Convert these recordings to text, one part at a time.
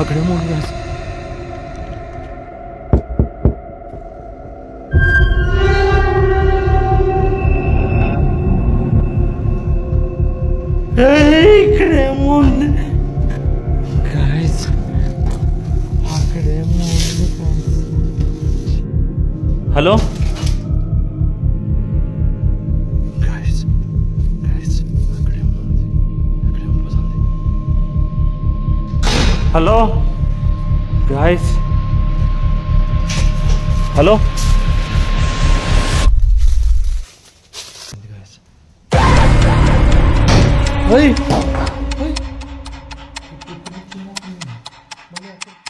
అక్కడేమో hello guys hello ఓయ్ ఇక్కడ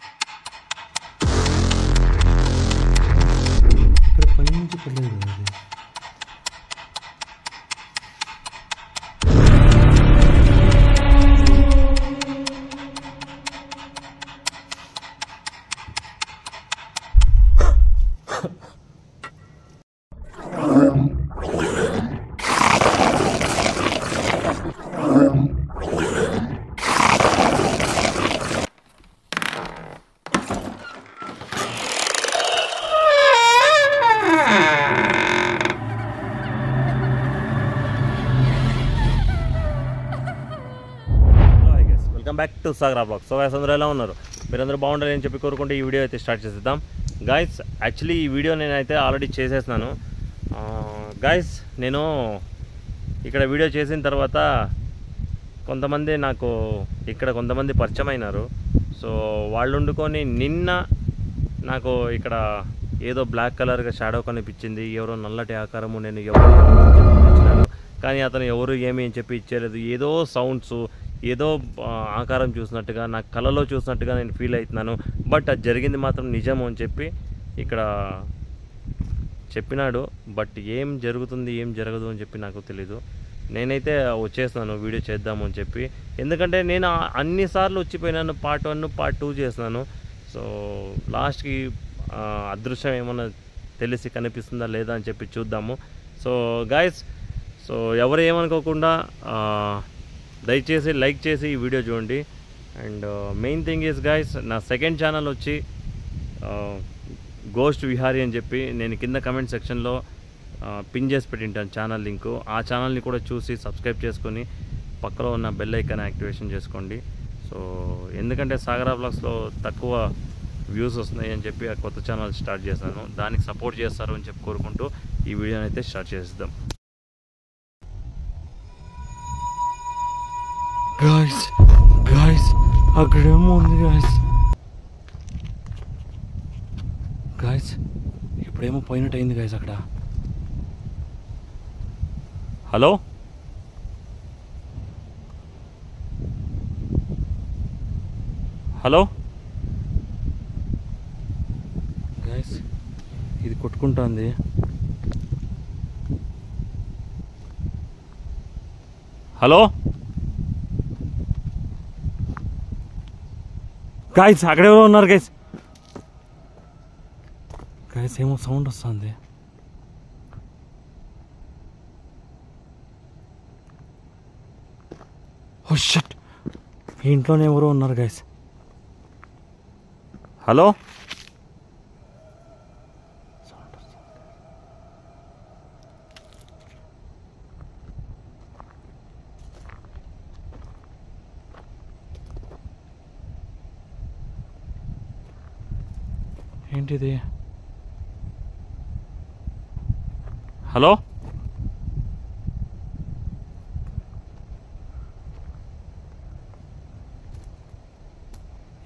back to Sagara blog so guys అందరూ ఎలా ఉన్నారు? మీరందరూ బాగుండాలని చెప్పి కోరుకుంటే ఈ వీడియో అయితే స్టార్ట్ చేసేద్దాం. గాయస్ యాక్చువల్లీ ఈ వీడియో నేనైతే ఆల్రెడీ చేసేసినాను గాయస్ నేను ఇక్కడ వీడియో చేసిన తర్వాత కొంతమంది నాకు ఇక్కడ కొంతమంది పరిచయం అయినారు. సో వాళ్ళు వండుకొని నిన్న నాకు ఇక్కడ ఏదో బ్లాక్ కలర్గా షాడో కనిపించింది. ఎవరో నల్లటి ఆకారము నేను ఎవరు కానీ అతను ఎవరు ఏమి అని చెప్పి ఇచ్చేయలేదు ఏదో సౌండ్స్ ఏదో ఆకారం చూసినట్టుగా నా కళలో చూసినట్టుగా నేను ఫీల్ అవుతున్నాను. బట్ అది జరిగింది మాత్రం నిజం అని చెప్పి ఇక్కడ చెప్పినాడు. బట్ ఏం జరుగుతుంది ఏం జరగదు అని చెప్పి నాకు తెలీదు. నేనైతే వచ్చేస్తున్నాను వీడియో చేద్దామని చెప్పి. ఎందుకంటే నేను అన్నిసార్లు వచ్చిపోయినాను పార్ట్ వన్ పార్ట్ టూ చేసినాను సో లాస్ట్కి అదృశ్యం ఏమన్నా తెలిసి కనిపిస్తుందా లేదా అని చెప్పి చూద్దాము. సో గాయస్ సో ఎవరు ఏమనుకోకుండా దయచేసి లైక్ చేసి ఈ వీడియో చూడండి. And main thing is guys నా సెకండ్ ఛానల్ వచ్చి uh, గోస్ట్ విహారీ అని చెప్పి నేను కింద కమెంట్ సెక్షన్లో పిన్ చేసి పెట్టింటాను ఛానల్ లింకు ఆ ఛానల్ని కూడా చూసి సబ్స్క్రైబ్ చేసుకొని పక్కలో ఉన్న బెల్ ఐకాన్ యాక్టివేషన్ చేసుకోండి. సో ఎందుకంటే సాగరా బ్లాగ్స్లో తక్కువ వ్యూస్ వస్తున్నాయి అని చెప్పి ఆ కొత్త ఛానల్ స్టార్ట్ చేశాను. దానికి సపోర్ట్ చేస్తారు అని చెప్పి కోరుకుంటూ ఈ వీడియోని అయితే స్టార్ట్ చేద్దాం గాయస్ గాయస్ అక్కడేమో ఉంది గాయస్ గాయస్ ఇప్పుడేమో పోయినట్టు అయింది గాయస్ అక్కడ. హలో? హలో? గాయస్ ఇది కొట్టుకుంటుంది. హలో? గాయస్ అక్కడే ఉన్నారు గైస్ గైస్ ఏమో సౌండ్ వస్తుంది. షట్ ఈ ఇంట్లోనే ఎవరో ఉన్నారు గైస్ హలో ఏంటిది హలో?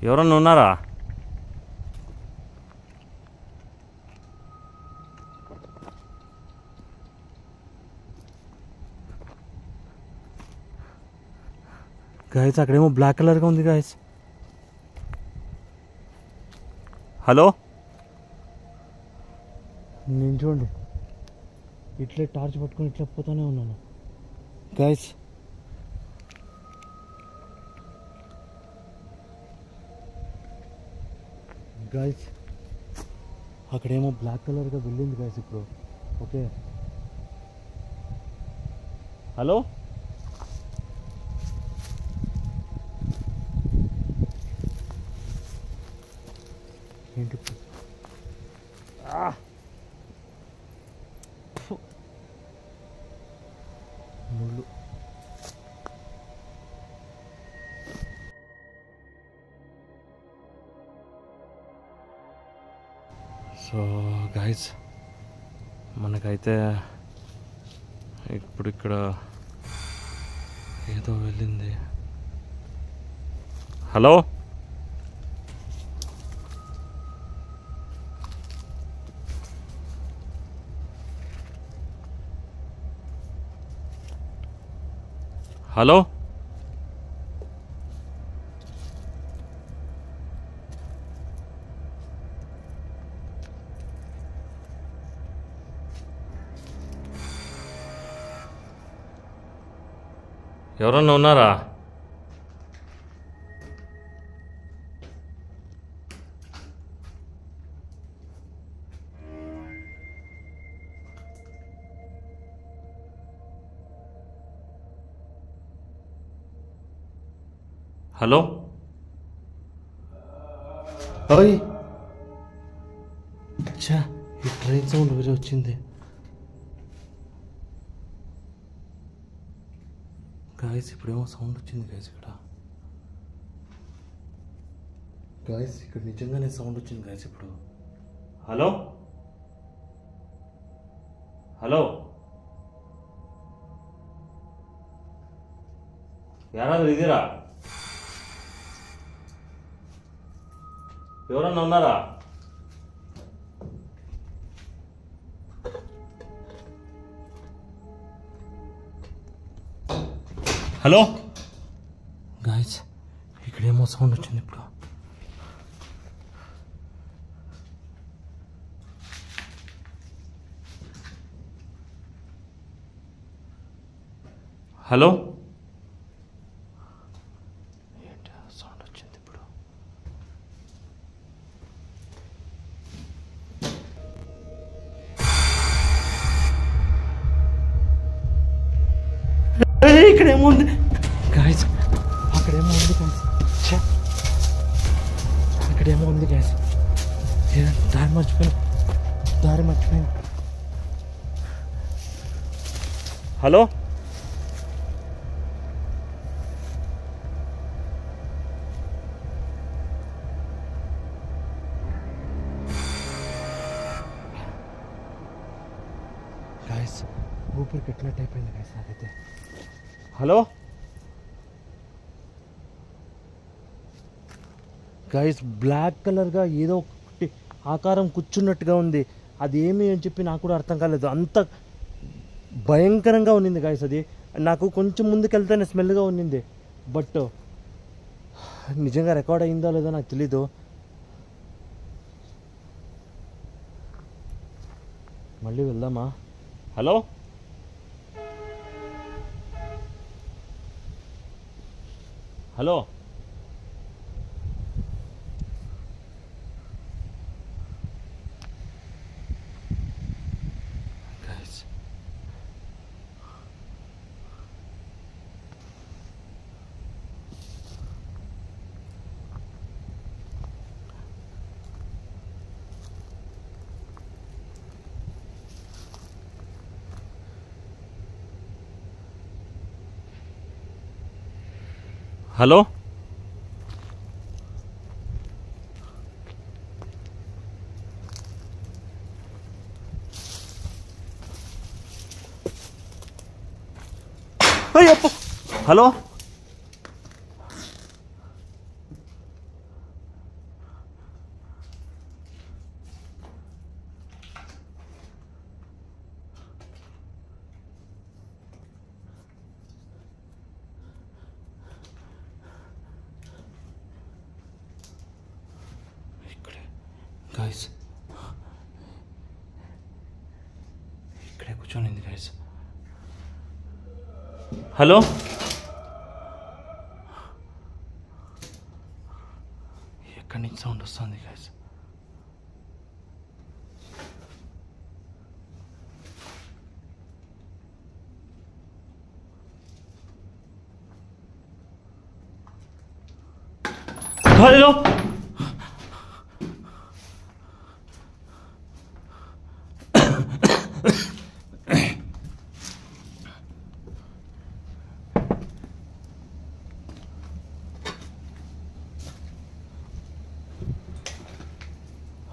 ఎవరన్నా ఉన్నారా? గాయస్ అక్కడేమో బ్లాక్ కలర్గా ఉంది గాయస్ హలో? నేను చూడండి. ఇట్లే టార్చ్ పట్టుకొని ఇట్లా పోతానే ఉన్నాను. గైస్ గైస్ అక్కడేమో బ్లాక్ కలర్గా వెళ్ళింది గైస్ ఇప్పుడు. ఓకే హలో గాయస్ మనకైతే ఇప్పుడు ఇక్కడ ఏదో వెళ్ళింది. హలో హలో ఎవరన్నా ఉన్నారా? హలో? ఓయ్! ఛా ఈ ట్రైన్ సౌండ్ వేరే వచ్చింది. గాయస్ ఇప్పుడేమో సౌండ్ వచ్చింది గాయస్ ఇక్కడ. గాయస్ ఇక్కడ నిజంగానే సౌండ్ వచ్చింది గాయస్ ఇప్పుడు. హలో హలో ఎవరన్నా ఇదిరా? ఎవరన్నా ఉన్నారా? హలో గాయస్ ఇక్కడేమో సౌండ్ వచ్చింది ఇప్పుడు హలో ఇక్కడేమో ఉంది గాయస్ అక్కడేమో ఉంది గాయస్ ఛే. అక్కడేమో ఉంది గాయస్ ఏ, దారి మర్చిపోయాను దారి మర్చిపోయాను హలో హలో? గైస్ బ్లాక్ కలర్గా ఏదో ఒకటి ఆకారం కూర్చున్నట్టుగా ఉంది. అది ఏమి అని చెప్పి నాకు కూడా అర్థం కాలేదు. అంత భయంకరంగా ఉన్నింది గాయస్ అది. నాకు కొంచెం ముందుకెళ్తేనే స్మెల్గా ఉన్నింది. బట్ నిజంగా రికార్డ్ అయిందో లేదో నాకు తెలీదు. మళ్ళీ వెళ్దామా? Hello? Hello hello Ayyappa hello ఇక్కడే గాయస్ ఇక్కడే కూర్చొనింది గాయస్ హలో ఎక్కడి నుంచి సౌండ్ వస్తుంది గాయస్ హలో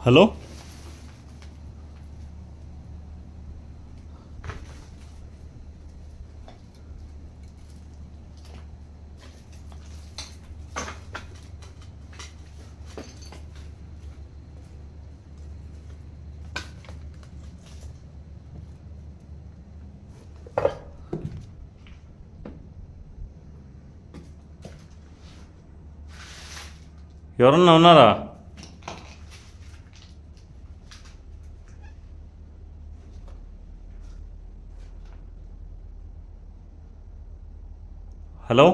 హలో ఎవరన్నా ఉన్నారా హలో?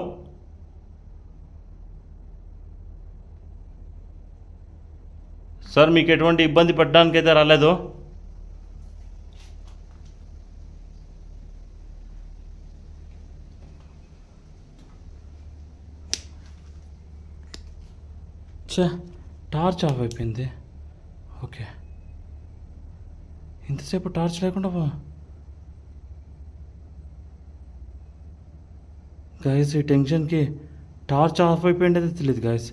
సార్ మీకు ఎటువంటి ఇబ్బంది పడడానికైతే రాలేదు. చా టార్చ్ ఆఫ్ అయిపోయింది. ఓకే. ఇంతసేపు టార్చ్ లేకుండా పో గాయస్ ఈ టెన్షన్కి టార్చ్ ఆఫ్ అయిపోయింది తెలియదు గాయస్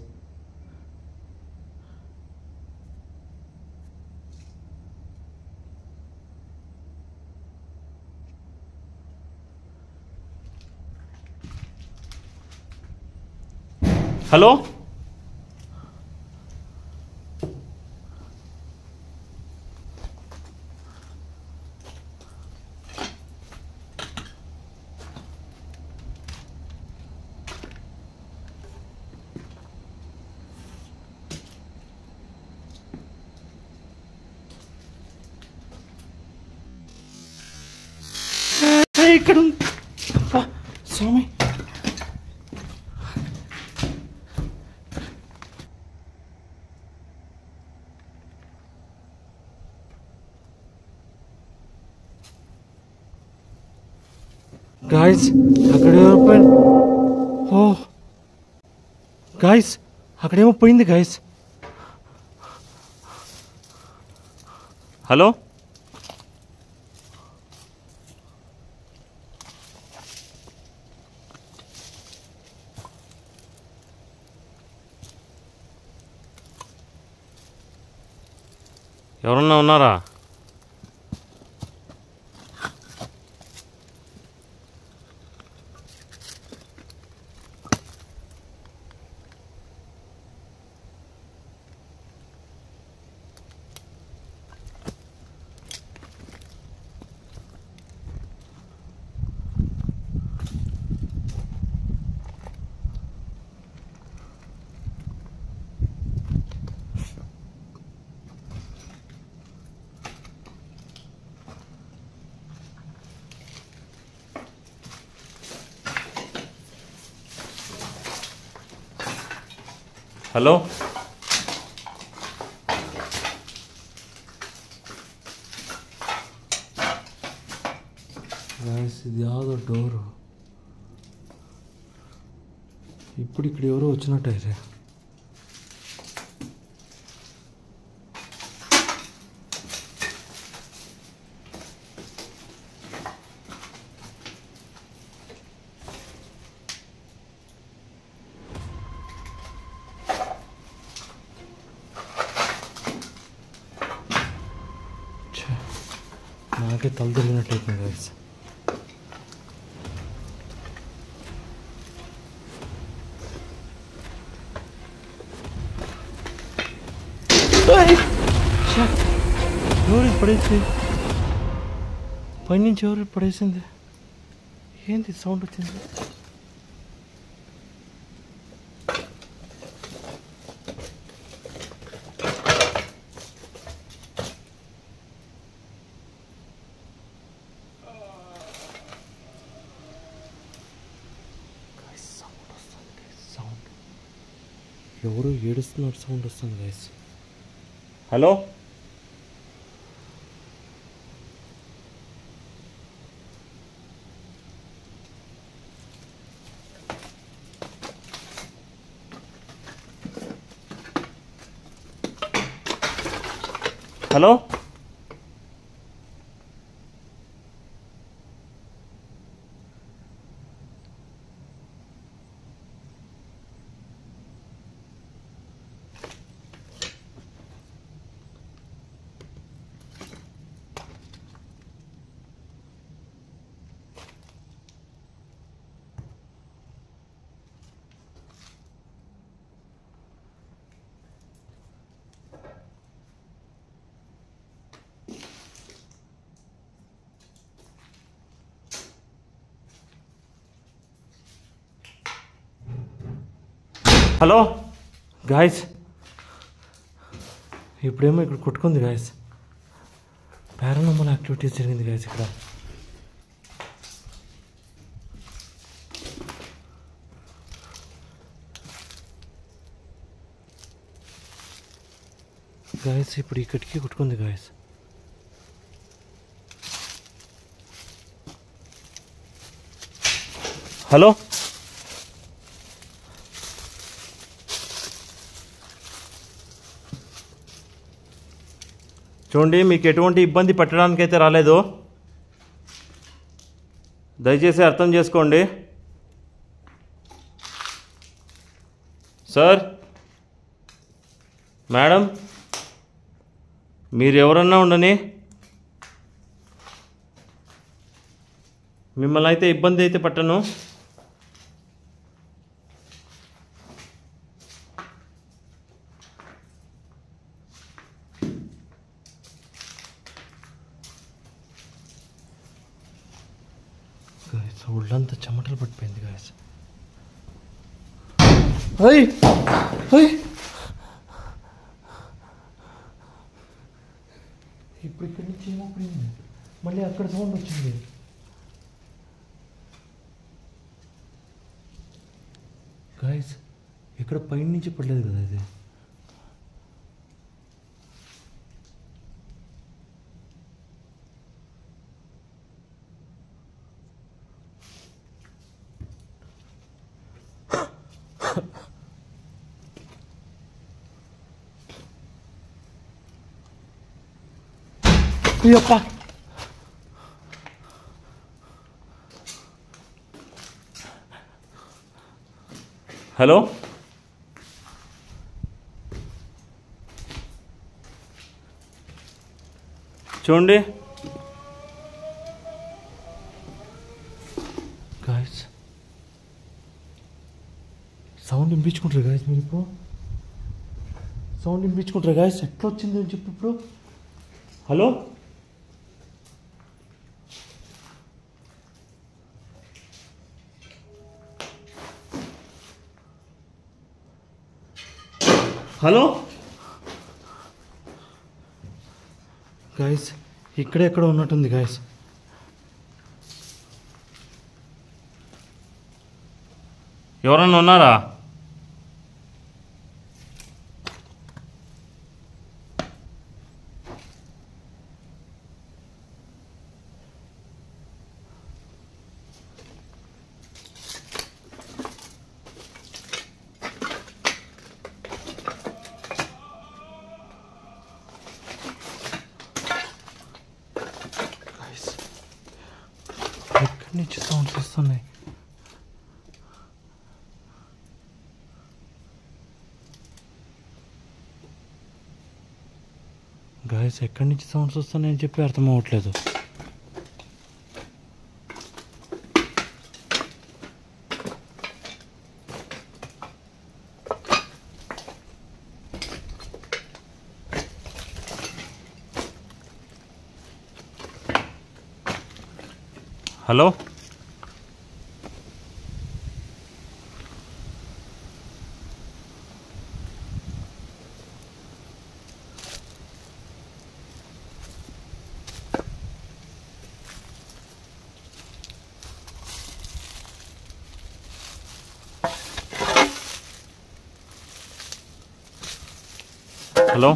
హలో ఏయ్, ఇక్కడ ఉంది అబ్బా, స్వామి గాయస్ అక్కడేమో పోయింది. ఓ. గాయస్ అక్కడేమో పోయింది గాయస్ హలో? ఎవరన్నా ఉన్నారా? హలో. ఇది యాదో డోరు ఇప్పుడు ఇక్కడ ఎవరో వచ్చినట్టయితే. నాకే తల తిరిగినట్టయితే గాయస్ ఎవరు పడేసి పైనుంచి ఎవరు పడేసింది ఏంది సౌండ్ వచ్చింది does not sound the sunrise. hello hello hello guys ఇప్పుడేమో ఇక్కడ కొట్టుకుంది గాయస్ పారానామల్ యాక్టివిటీస్ జరిగింది గాయస్ ఇక్కడ. గాయస్ ఇప్పుడు ఇక్కడికి కొట్టుకుంది గాయస్ హలో చూడండి మీకు ఎటువంటి ఇబ్బంది పెట్టడానికైతే అయితే రాలేదు. దయచేసి అర్థం చేసుకోండి. సార్ మేడం మీరు ఎవరన్నా ఉండని మిమ్మల్ని అయితే ఇబ్బంది అయితే పట్టను గాయస్ ఒళ్ళంతా చెమటలు పట్టిపోయింది గాయస్ అయ్ అయ్ ఇప్పుడు ఇక్కడి నుంచి ఏమోపోయింది మళ్ళీ అక్కడ సౌండ్ వచ్చింది గాయస్ ఇక్కడ పైన నుంచి పడలేదు కదా ఇది అయ్యప్ప హలో? చూడండి. గాయస్ సౌండ్ వినిపించుకుంటారు గాయస్ మీరు ఇప్పుడు? సౌండ్ వినిపించుకుంటారు గాయస్ ఎట్లా వచ్చింది అని చెప్పి ఇప్పుడు. Hello hello? గాయస్ ఇక్కడే ఎక్కడ ఉన్నట్టుంది గాయస్ ఎవరన్నా ఉన్నారా గాయస్ ఎక్కడి నుంచి సౌండ్స్ వస్తున్నాయి గాయస్ ఎక్కడి నుంచి సౌండ్స్ వస్తున్నాయని చెప్పి అర్థం అవ్వట్లేదు. హలో? హలో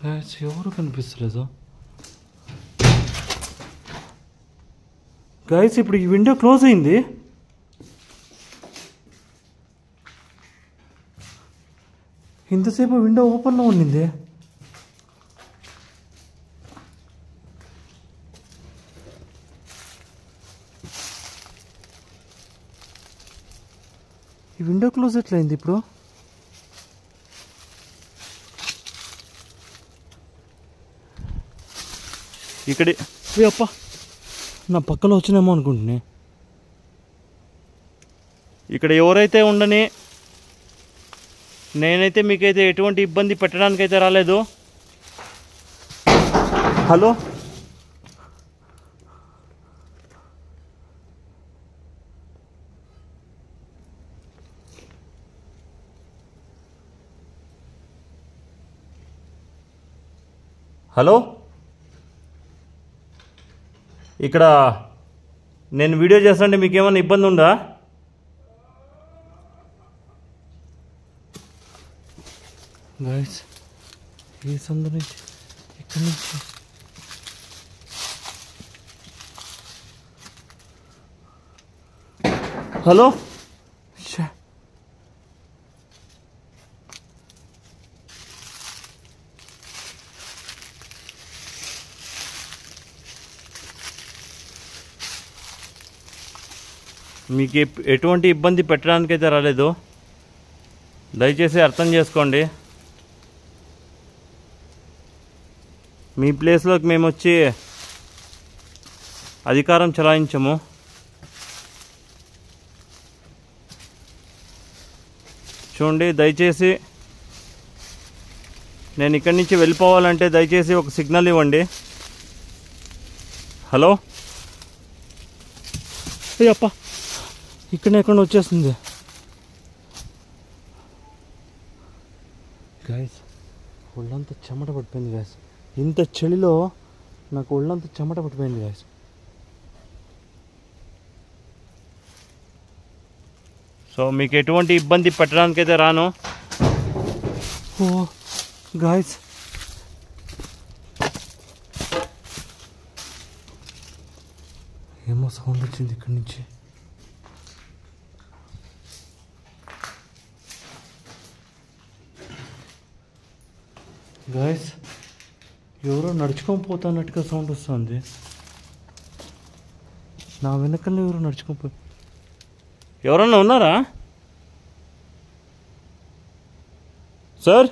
గాయస్ ఎవరు కనిపిస్తలేదు గాయస్ ఇప్పుడు ఈ విండో క్లోజ్ అయింది ఇంతసేపు విండో ఓపెన్లో ఉండింది. ఈ విండో క్లోజ్ ఎట్లయింది ఇప్పుడు? ఇక్కడి. అప్ప నా పక్కలో వచ్చినేమో అనుకుంటున్నా. ఇక్కడ ఎవరైతే ఉండని నేనైతే మీకైతే ఎటువంటి ఇబ్బంది పెట్టడానికైతే రాలేదు. హలో? హలో? ఇక్కడ నేను వీడియో చేస్తుంటే మీకు ఏమైనా ఇబ్బంది ఉందా? గాయస్ ఈ సందు నుంచి ఇక్కడి నుంచి హలో మీకు ఎటువంటి ఇబ్బంది పెట్టడానికైతే రాలేదు. దయచేసి అర్థం చేసుకోండి. మీ ప్లేస్లోకి మేము వచ్చి అధికారం చలాయించము. చూడండి దయచేసి నేను ఇక్కడి నుంచి వెళ్ళిపోవాలంటే దయచేసి ఒక సిగ్నల్ ఇవ్వండి. హలో? అయ్యప్ప ఇక్కడ ఎక్కడ వచ్చేస్తుంది. గాయస్ ఒళ్ళంతా చెమట పడిపోయింది గాయస్ ఇంత చలిలో నాకు ఒళ్ళంతా చెమట పడిపోయింది గాయస్ సో మీకు ఎటువంటి ఇబ్బంది పెట్టడానికైతే రాను. ఓ గాయస్ ఏమో సౌండ్ వచ్చింది ఇక్కడి నుంచి. గాయస్ ఎవరో నడుచుకొని పోతున్నట్టుగా సౌండ్ వస్తుంది. నా వెనకల్లో ఎవరో నడుచుకొని పో ఎవరన్నా ఉన్నారా? సార్?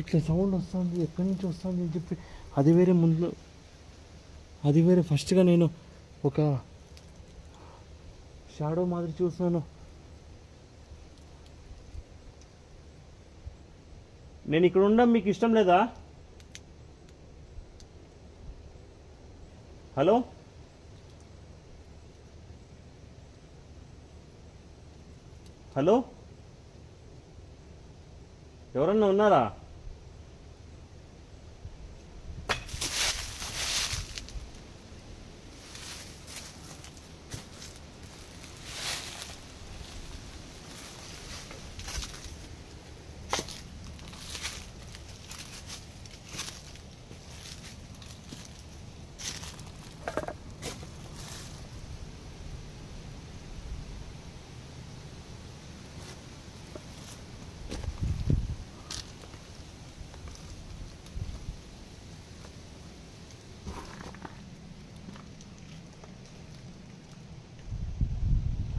ఇట్లా సౌండ్ వస్తుంది ఎక్కడి నుంచి వస్తుంది అని చెప్పి అది వేరే ముందు అది వేరే. ఫస్ట్గా నేను ఒక షాడో మాదిరి చూస్తున్నాను నేను ఇక్కడ ఉండడం మీకు ఇష్టం లేదా? హలో హలో ఎవరన్నా ఉన్నారా?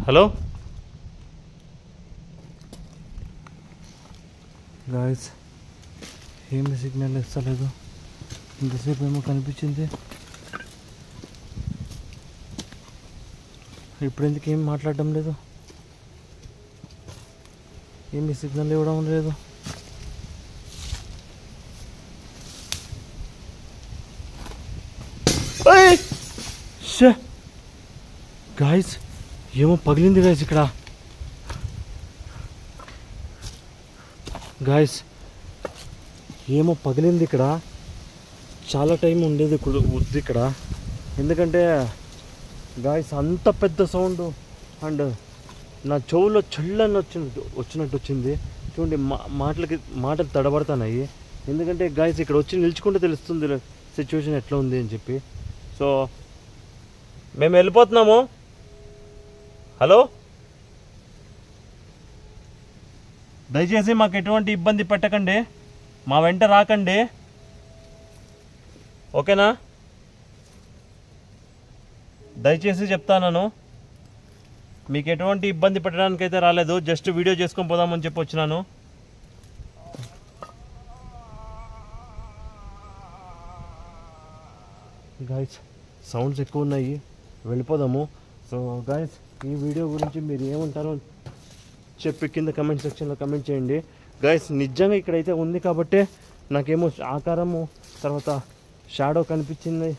హలో గాయస్ ఏమి సిగ్నల్ ఇస్తలేదు ఇంతసేపు ఏమో కనిపించింది ఇప్పుడు ఎందుకు ఏం మాట్లాడడం లేదు ఏమి సిగ్నల్ ఇవ్వడం లేదు గాయస్ ఏమో పగిలింది గాయస్ ఇక్కడ. గాయస్ ఏమో పగిలింది ఇక్కడ. చాలా టైం ఉండేది కుదు- వద్దు ఇక్కడ. ఎందుకంటే గాయస్ అంత పెద్ద సౌండ్ అండ్ నా చెవులో చల్లని వచ్చినట్టు వచ్చినట్టు వచ్చింది. చూడండి మా మాటలకి మాటలు తడబడుతున్నాయి. ఎందుకంటే గాయస్ ఇక్కడ వచ్చి నిల్చుకుంటే తెలుస్తుంది సిచ్యువేషన్ ఎట్లా ఉంది అని చెప్పి. సో మేము వెళ్ళిపోతున్నాము. హలో? దయచేసి మాకు ఎటువంటి ఇబ్బంది పెట్టకండి. మా వెంట రాకండి. ఓకేనా? దయచేసి చెప్తాను మీకు ఎటువంటి ఇబ్బంది పెట్టడానికి అయితే రాలేదు. జస్ట్ వీడియో చేసుకొని పోదామని చెప్పి వచ్చినాను. గాయస్ సౌండ్స్ ఎక్కువ ఉన్నాయి. వెళ్ళిపోదాము. సో గాయస్ ఈ వీడియో గురించి మీరు ఏమంటారో చెప్పి కింద కమెంట్ సెక్షన్లో కమెంట్ చేయండి. గైస్ నిజంగా ఇక్కడైతే ఉంది కాబట్టే నాకేమో ఆకారము తర్వాత షాడో కనిపించింది.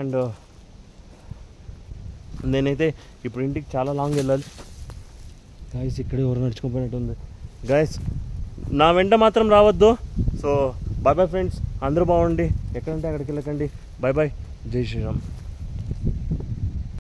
అండ్ uh, నేనైతే ఇప్పుడు ఇంటికి చాలా లాంగ్ వెళ్ళాలి. గాయస్ ఇక్కడే ఎవరు నడుచుకుపోయినట్టు ఉంది. గాయస్ నా వెంట మాత్రం రావద్దు. సో బాయ్ బాయ్ ఫ్రెండ్స్ అందరూ బాగుండి ఎక్కడంటే అక్కడికి వెళ్ళకండి. బాయ్ బాయ్ జై శ్రీరామ్.